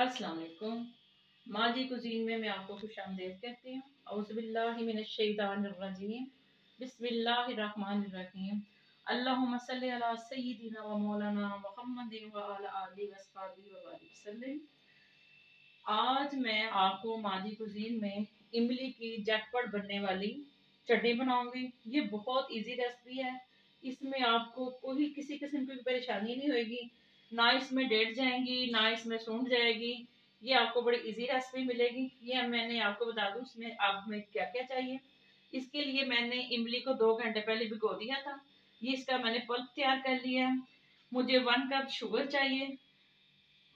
अस्सलाम वालेकुम माँ जी कुजीन में मैं आपको खुश आमदेद कहती हूँ। अउज़बिल्लिमिनश्शैतानिर्रजीम बिस्मिल्लाहिर्रहमानिर्रहीम अल्लाहुम्मा सल्लि व मौलाना वसल्लम। आज मैं आपको माजी कुजीन में इमली की झटपट बनने वाली चटनी बनाऊँगी। ये बहुत इजी रेसिपी है। इसमें आपको कोई किसी किस्म की परेशानी नहीं होगी ना इसमें डेट जाएँगी, ना इसमें सूंढ जाएगी। ये आपको बड़ी इजी रेसिपी मिलेगी। ये मैंने आपको बता दूँ, इसमें आप में क्या क्या चाहिए। इसके लिए मैंने इमली को दो घंटे पहले भिगो दिया था। ये इसका मैंने पल्प तैयार कर लिया है। मुझे वन कप शुगर चाहिए।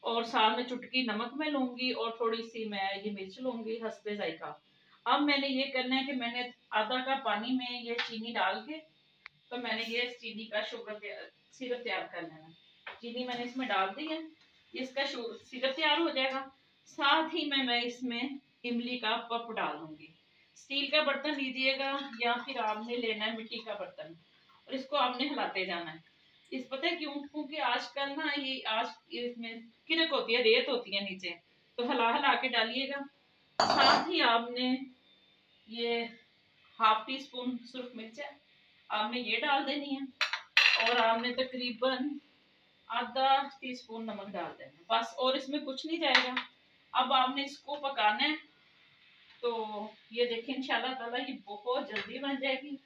और साथ में चुटकी नमक मैं लूँगी और थोड़ी सी मैं ये मिर्च लूँगी हंसपे जायका। अब मैंने ये करना है कि मैंने आधा कप पानी में ये चीनी डाल के तो मैंने ये चीनी का शुगर सिरप तैयार कर लेना। चीनी मैंने इसमें डाल दी है, इसका सिरप तैयार हो जाएगा। साथ ही में मैं इसमें इमली का पप डाल दूँगी स्टील का बर्तन लीजिएगा या फिर आपने लेना है मिट्टी का बर्तन, और इसको आपने हिलाते जाना है। इस पता है क्यों? क्योंकि आजकल ना ये, आज इसमें किरक होती है, रेत होती है नीचे तो हिला हिला के डालिएगा। साथ ही आपने ये हाफ़ टी स्पून सुरख मिर्च आपने ये डाल देनी है, और आपने तकरीबन आधा टी स्पून नमक डाल देना। बस, और इसमें कुछ नहीं जाएगा। अब आपने इसको पकाना है तो ये देखिए, इंशाल्लाह ताला ये बहुत जल्दी बन जाएगी।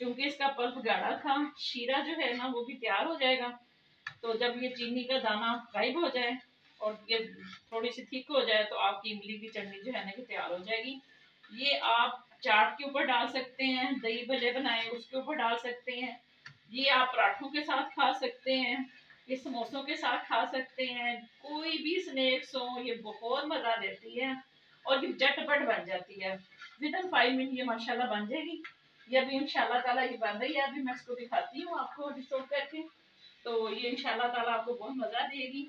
क्योंकि इसका पल्प गाढ़ा था, शीरा जो है ना, वो भी तैयार हो जाएगा। तो जब ये चीनी का दाना गायब हो जाए और ये थोड़ी सी थिक हो जाए तो आपकी इमली की चटनी जो है ना, ये तैयार हो जाएगी। ये आप चाट के ऊपर डाल सकते हैं, दही भले बनाए उसके ऊपर डाल सकते हैं। ये आप पराठों के साथ खा सकते हैं। ये समोसों के साथ खा सकते हैं, कोई भी स्नैक्स हो, ये बहुत मज़ा देती है और ये झटपट बन जाती है। विद इन फाइव मिनट ये माशाल्लाह बन जाएगी। ये अभी इंशाल्लाह ताला ये बन रही है। अभी मैं इसको दिखाती हूँ आपको डिस्टोर करके। तो ये इंशाल्लाह ताला आपको बहुत मज़ा देगी।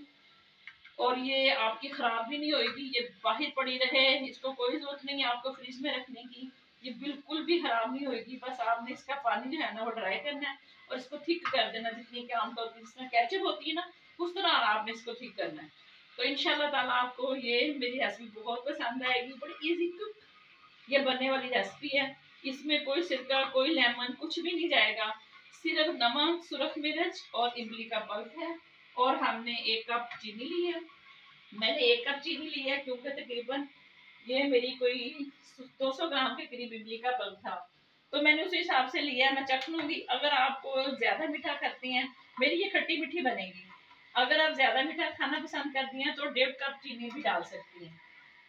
और ये आपकी ख़राब भी नहीं होगी ये बाहर पड़ी रहे, इसको कोई ज़रूरत नहीं है आपको फ्रिज में रखने की। ये बिल्कुल भी खराब नहीं होगी बस आपने इसका पानी जो है ना, वो ड्राई करना है और इसको थिक कर देना। जितनी कि आमतौर पर जिस कैचअप होती है ना, उस तरह आपने इसको थिक करना है। तो इनशाला ताला आपको ये मेरी रेसिपी बहुत पसंद आएगी। बड़ी ईजी कुक ये बनने वाली रेसिपी है। इसमें कोई सिरका, कोई लेमन कुछ भी नहीं जाएगा। सिर्फ़ नमक, सुरख मिर्च और इमली का पल्प है। और हमने एक कप चीनी ली है। मैंने एक कप चीनी ली है, क्योंकि तकरीबन ये मेरी कोई 200 ग्राम के करीब इमली का पल्प था। तो मैंने उस हिसाब से लिया, मैं चख लूँगी। अगर आपको ज़्यादा मीठा करती हैं, मेरी ये खट्टी मीठी बनेगी। अगर आप ज़्यादा मीठा खाना पसंद करती हैं तो डेढ़ कप चीनी भी डाल सकती हैं।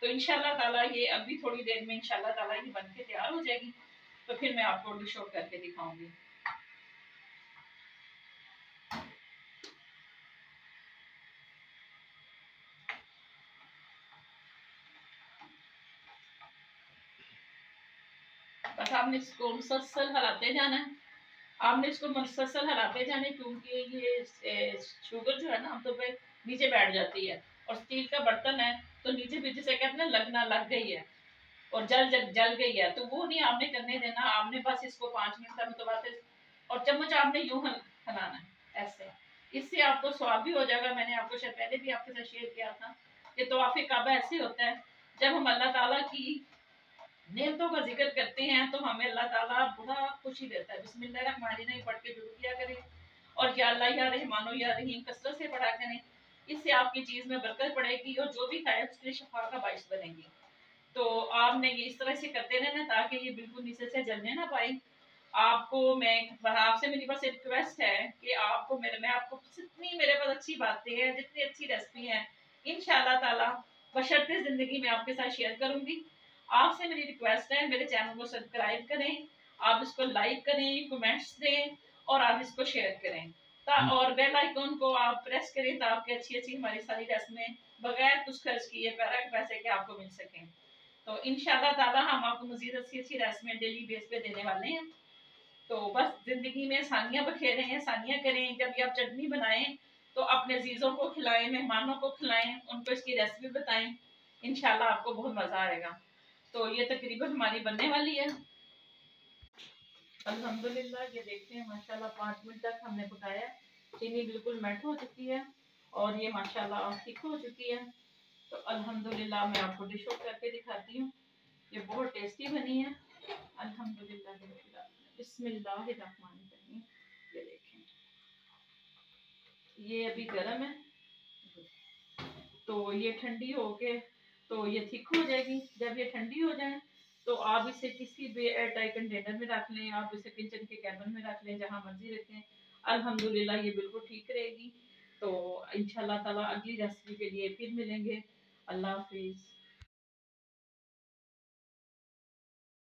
तो इनशाला ताला ये अभी थोड़ी देर में इनशाला ताला ये बन के तैयार हो जाएगी। तो फिर मैं आपको डिश आउट करके दिखाऊँगी। बस आपने इसको मुसलसल हलाते जाना है। आपने इसको मुसलसल हलाते जाने क्योंकि ये शुगर जो है ना, हम तो पे नीचे बैठ जाती है और स्टील का बर्तन है तो नीचे भी जैसे कहते हैं लगना लग गई है और जल जल जल गई है। तो वो नहीं आपने करने देना, आपने बस इसको पाँच मिनट का मतलब और चम्मच आपने यूँ हलाना है, ऐसे। इससे आपको स्वाद भी हो जाएगा। मैंने आपको शायद पहले भी आपके साथ शेयर किया था। कि तो आफे काबा ऐसे होता है, जब हम अल्लाह ताला की नेमतों का ज़िक्र करते हैं तो हमें अल्लाह ताला बड़ा खुशी देता है। बिस्मिल्लाहिर्रहमानिर्रहीम पढ़ के शुरू किया करें। और या अल्लाह, या रहमानो, या रहीम, कसरत से पढ़ा करें। इससे आपकी चीज़ में बरकत पड़ेगी और जो भी खाए, उसके शफा का बाइस बनेगी। तो आपने ये इस तरह से करते रहना ताकि ये बिल्कुल नीचे से जलने ना पाए। आपको मैं आपसे मेरी पास रिक्वेस्ट है कि आपको मेरे, मैं आपको जितनी मेरे पास अच्छी बातें हैं, जितनी अच्छी रेसिपी हैं इन ताला बशर्ते ज़िंदगी में आपके साथ शेयर करूँगी। आपसे मेरी रिक्वेस्ट है मेरे चैनल को सब्सक्राइब करें आप इसको लाइक करें कमेंट्स दें और आप इसको शेयर करें। और बेल आइकॉन को आप प्रेस करें तो आपकी अच्छी अच्छी हमारी सारी रस्में बगैर कुछ खर्च किए पैसे के आपको मिल सकें। तो इन ताला हम आपको मजीद अच्छी अच्छी रस्में डेली बेस पे देने वाले हैं। तो बस ज़िंदगी में आसानियाँ बखेरें आसानियाँ करें। जब भी आप चटनी बनाएँ तो अपने अजीज़ों को खिलाएँ मेहमानों को खिलाएँ उनको इसकी रेसिपी बताएँ। इनशाला आपको बहुत मज़ा आएगा। तो ये तकरीबन हमारी बनने वाली है। अल्हम्दुलिल्लाह, ये देखते हैं, माशाल्लाह, पाँच मिनट तक हमने पकाया। चीनी बिल्कुल मेल्ट हो चुकी है और ये माशाल्लाह थिक हो चुकी है। तो अल्हम्दुलिल्लाह, मैं आपको डिश आउट करके दिखाती हूँ। ये बहुत टेस्टी बनी है। अल्हम्दुलिल्लाह बिस्मिल्लाहिर्रहमानिर्रहीम। ये देखें। ये अभी गर्म है। तो ये ठंडी होके तो ये थिक हो जाएगी। जब ये ठंडी हो जाए तो आप इसे किसी भी एयर टाइट कंटेनर में रख लें, आप इसे किचन के कैबिन में रख लें, जहाँ मर्ज़ी रखें। अल्हम्दुलिल्लाह, ये बिल्कुल ठीक रहेगी। तो इंशाल्लाह ताला अगली रेसिपी के लिए फिर मिलेंगे। अल्लाह हाफिज़।